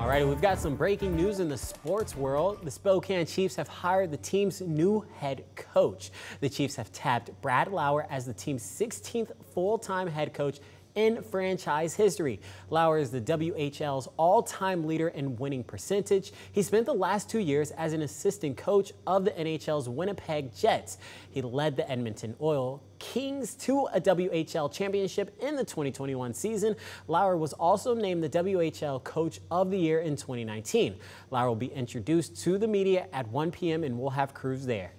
All right, we've got some breaking news in the sports world. The Spokane Chiefs have hired the team's new head coach. The Chiefs have tapped Brad Lauer as the team's 16th full-time head coach in franchise history. Lauer is the WHL's all-time leader in winning percentage. He spent the last two years as an assistant coach of the NHL's Winnipeg Jets. He led the Edmonton Oil Kings to a WHL championship in the 2021 season. Lauer was also named the WHL Coach of the Year in 2019. Lauer will be introduced to the media at 1 p.m. and we'll have crews there.